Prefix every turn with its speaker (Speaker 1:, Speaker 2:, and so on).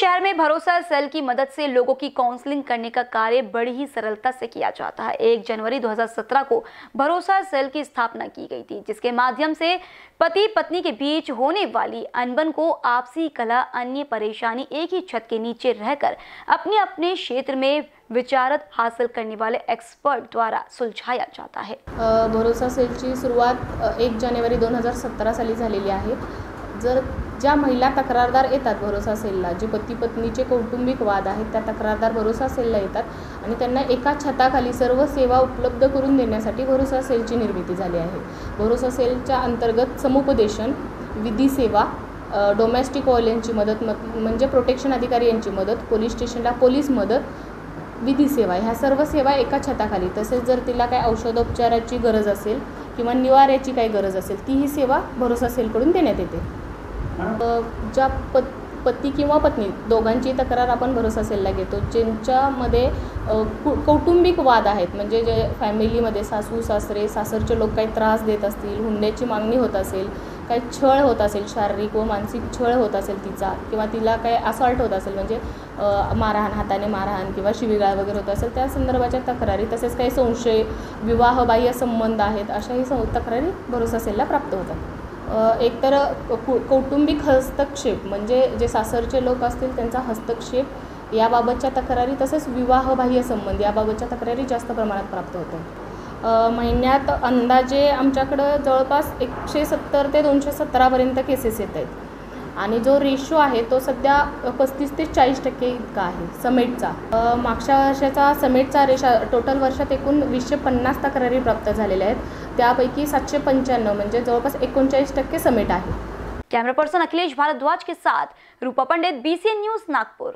Speaker 1: शहर में भरोसा सेल की मदद से लोगों की काउंसलिंग करने का कार्य बड़ी ही सरलता से किया जाता है। एक जनवरी 2017 को भरोसा सेल की स्थापना की गई थी जिसके माध्यम से पति पत्नी के बीच होने वाली अनबन को आपसी कला अन्य परेशानी एक ही छत के नीचे रहकर अपने अपने क्षेत्र में विचारत हासिल करने वाले एक्सपर्ट द्वारा सुलझाया जाता है।
Speaker 2: भरोसा सेलची सुरुवात अ, एक जानेवारी दोन हज़ार सतरा साली जर ज्या महिला तक्रारदार येतात भरोसा सेलला जे पती पत्नीचे कौटुंबिक वाद आहेत त्या तक्रारदार भरोसा सेलला येतात आणि त्यांना एका छताखाली सर्व सेवा उपलब्ध करून देण्यासाठी भरोसा सेलची निर्मिती झाली आहे. भरोसा सेलच्या अंतर्गत समुपदेशन विधी सेवा अ, डोमेस्टिक यांची मदत म्हणजे प्रोटेक्शन अधिकारी यांची मदत पोलीस स्टेशनला पोलीस मदत विधी सेवा ह्या सर्व सेवा एका छताखाली. तसेच जर तिला काही औषधोपचाराची गरज असेल किंवा निवाऱ्याची काही गरज असेल ती ही सेवा भरोसा सेलकडून देण्यात येते. ज्या पत पती किंवा पत्नी दोघांची तक्रार आपण भरोसा सेलला घेतो ज्यांच्यामध्ये कु कौटुंबिक वाद आहेत म्हणजे जे फॅमिलीमध्ये सासू सासरे सासरचे लोक काही त्रास देत असतील हुंड्याची मागणी होत असेल काही छळ होत असेल शारीरिक व मानसिक छळ होत असेल तिचा किंवा तिला काही असॉल्ट होत असेल म्हणजे मारहाण हाताने मारहाण किंवा शिवीगाळ वगैरे होत असेल त्या संदर्भाच्या तक्रारी तसेच काही संशय विवाहबाह्य संबंध आहेत अशाही सं तक्रारी भरोसा सेलला प्राप्त होतात. एकतर कु कौटुंबिक हस्तक्षेप म्हणजे जे सासरचे लोक असतील त्यांचा हस्तक्षेप याबाबतच्या तक्रारी तसेच विवाहबाह्य संबंध याबाबतच्या तक्रारी जास्त प्रमाणात प्राप्त होतात आहे महिन्यात अंदाजे आमच्याकडं जवळपास एकशे सत्तर ते दोनशे सतरापर्यंत केसेस येत आहेत. आणि जो रेशो आहे तो सध्या पस्तीस ते चाळीस टक्के इतका आहे समेटचा. मागच्या वर्षाचा समेटचा रेशा टोटल वर्षात एकूण वीसशे पन्नास तक्रारी प्राप्त झालेल्या आहेत. त्यापैकी सातशे पंच्याण्णव म्हणजे जवळपास एकोणचाळीस टक्के समेट आहे.
Speaker 1: कैमरा पर्सन अखिलेश भारद्वाज के साथ रूपा पंडित बीसीएन न्यूज नागपुर.